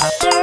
Bye.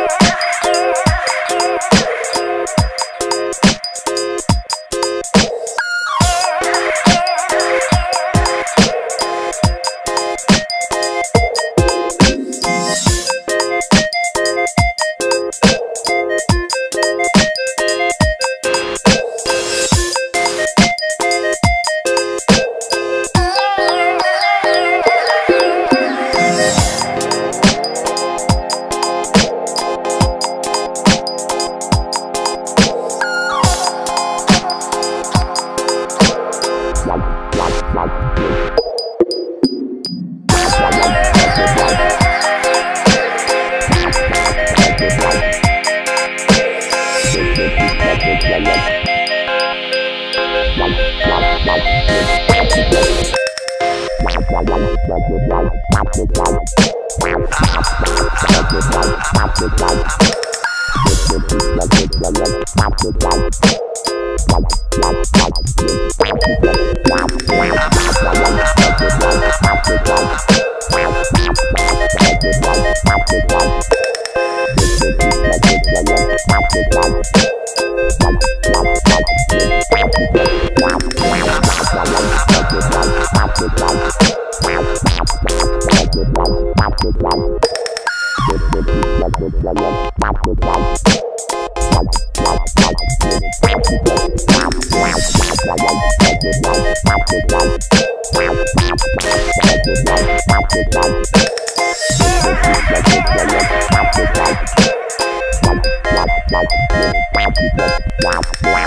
Bye. Wow, wow.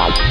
Wow.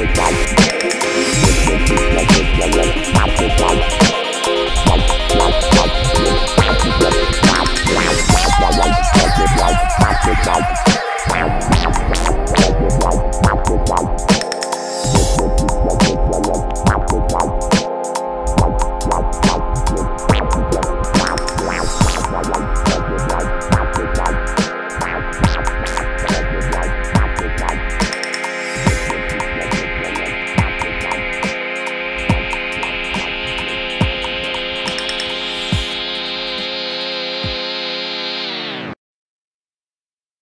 Bye.